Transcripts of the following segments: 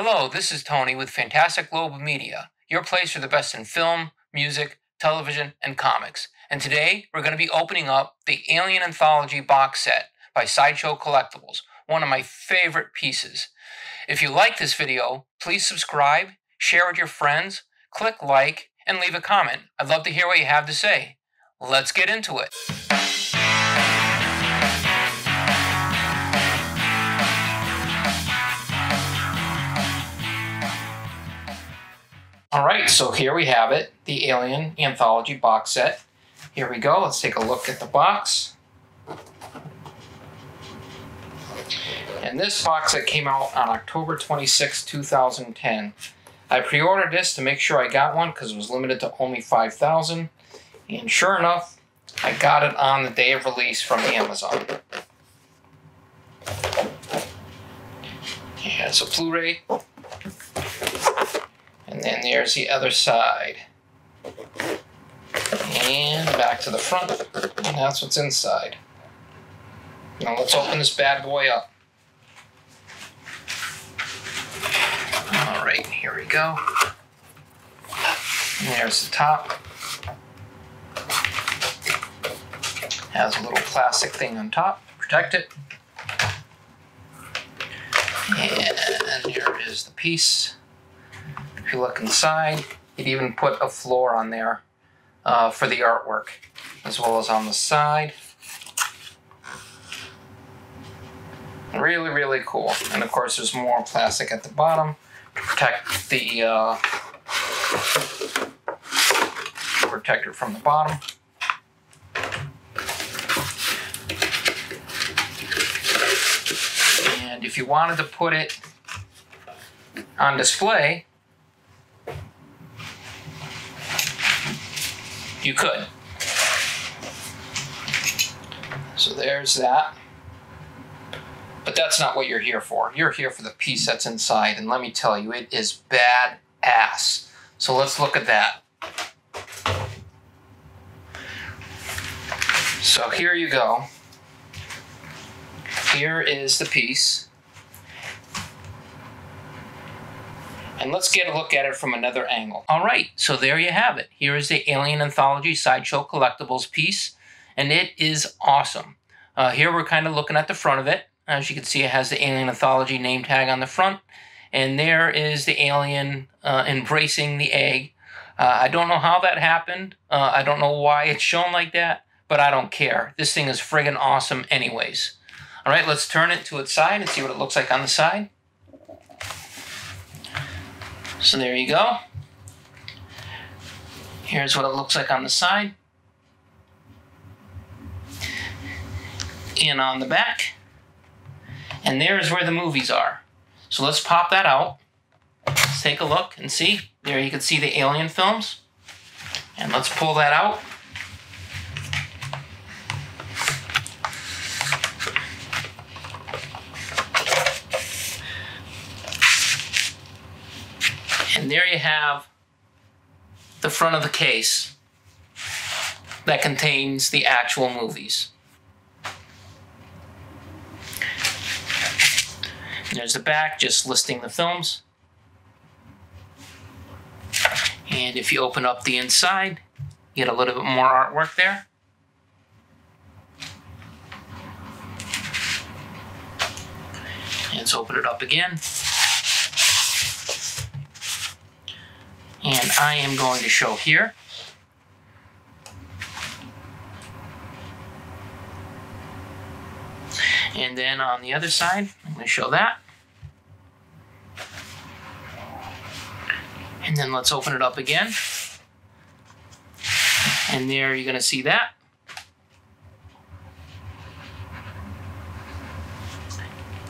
Hello, this is Tony with Fantastic Globe of Media, your place for the best in film, music, television, and comics. And today we're going to be opening up the Alien Anthology box set by Sideshow Collectibles, one of my favorite pieces. If you like this video, please subscribe, share with your friends, click like, and leave a comment. I'd love to hear what you have to say. Let's get into it. So here we have it, the Alien Anthology box set. Here we go, let's take a look at the box. And this box set came out on October 26, 2010. I pre-ordered this to make sure I got one because it was limited to only 5,000. And sure enough, I got it on the day of release from Amazon. Yeah, it's a Blu-ray and then there's the other side. And back to the front. And that's what's inside. Now let's open this bad boy up. Alright, here we go. And there's the top. Has a little plastic thing on top, protect it. And here is the piece. If you look inside, it even put a floor on there uh, for the artwork, as well as on the side. Really, really cool. And of course, there's more plastic at the bottom to protect the uh, protect it from the bottom. And if you wanted to put it on display, you could. So there's that. But that's not what you're here for. You're here for the piece that's inside, and let me tell you, it is bad ass. So let's look at that. So here you go. Here is the piece. And let's get a look at it from another angle. All right, so there you have it. Here is the Alien Anthology Sideshow Collectibles piece, and it is awesome. Uh, here we're kind of looking at the front of it. As you can see, it has the Alien Anthology name tag on the front, and there is the alien uh, embracing the egg. Uh, I don't know how that happened. Uh, I don't know why it's shown like that, but I don't care. This thing is friggin' awesome anyways. All right, let's turn it to its side and see what it looks like on the side. So there you go. Here's what it looks like on the side. And on the back. And there's where the movies are. So let's pop that out. Let's take a look and see. There you can see the Alien films. And let's pull that out. And there you have the front of the case that contains the actual movies. And there's the back, just listing the films. And if you open up the inside, you get a little bit more artwork there. Let's open it up again. And I am going to show here. And then on the other side, I'm going to show that. And then let's open it up again. And there you're going to see that.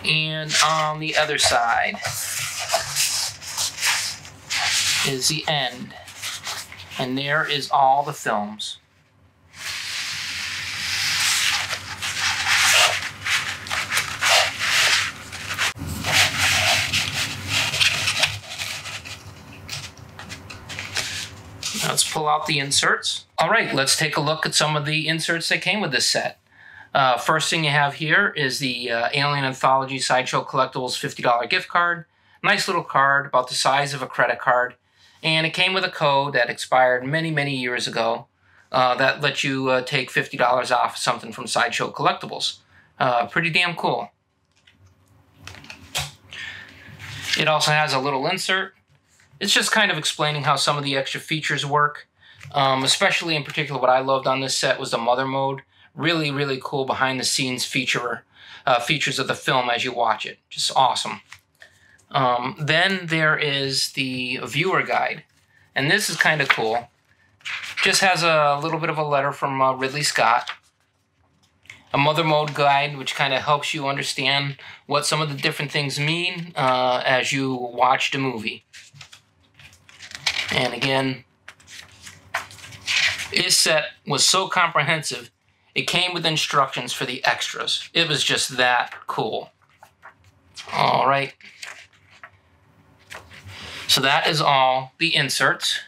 And on the other side, is the end. And there is all the films. Let's pull out the inserts. All right, let's take a look at some of the inserts that came with this set. Uh, first thing you have here is the uh, Alien Anthology Sideshow Collectibles $50 gift card. Nice little card about the size of a credit card. And it came with a code that expired many, many years ago uh, that let you uh, take $50 off something from Sideshow Collectibles. Uh, pretty damn cool. It also has a little insert. It's just kind of explaining how some of the extra features work. Um, especially in particular, what I loved on this set was the mother mode. Really, really cool behind the scenes feature uh, features of the film as you watch it. Just awesome. Um, then there is the viewer guide. And this is kind of cool. Just has a little bit of a letter from uh, Ridley Scott. A mother mode guide, which kind of helps you understand what some of the different things mean uh, as you watch the movie. And again, this set was so comprehensive, it came with instructions for the extras. It was just that cool. All right. So that is all the inserts.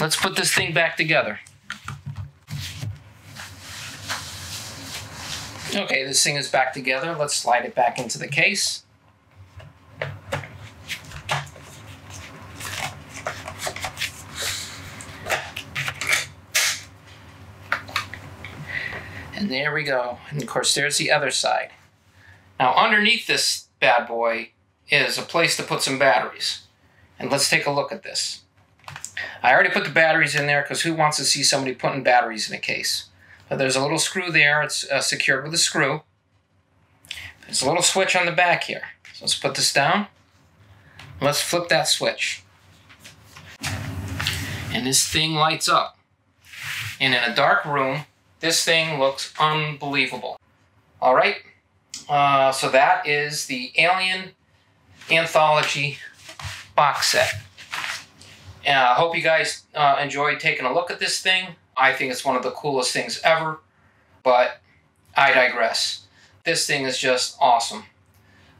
Let's put this thing back together. Okay, this thing is back together. Let's slide it back into the case. And there we go. And of course, there's the other side. Now, underneath this bad boy is a place to put some batteries. And let's take a look at this. I already put the batteries in there because who wants to see somebody putting batteries in a case? But there's a little screw there. It's uh, secured with a screw. There's a little switch on the back here. So let's put this down. Let's flip that switch. And this thing lights up. And in a dark room, this thing looks unbelievable. All right. Uh, so that is the Alien Anthology box set. Uh, I hope you guys uh, enjoyed taking a look at this thing. I think it's one of the coolest things ever, but I digress. This thing is just awesome.